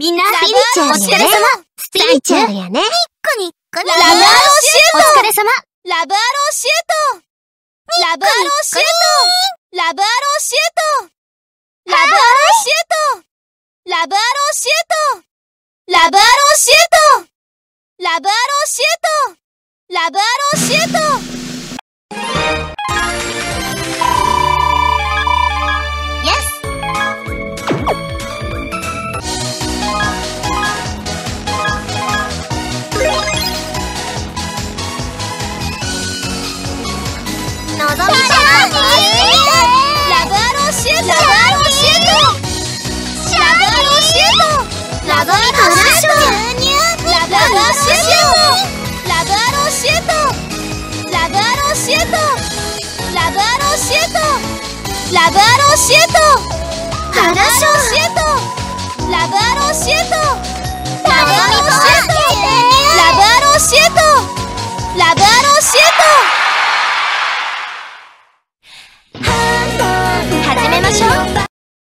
みんな、ラブビビちゃんお疲れ様。スピリチュアルやね。ッコニッコニラブアローシュート。お疲れ様。ラブアローシュート。ラブアローシュートラブアローシュートラブアローシュートラブアローシュートラブアローシュートラブアローシュートラブアロー siento! ¡Ladaro siento! ¡Ladaro siento! ¡Ladaro siento! ¡Ladaro siento!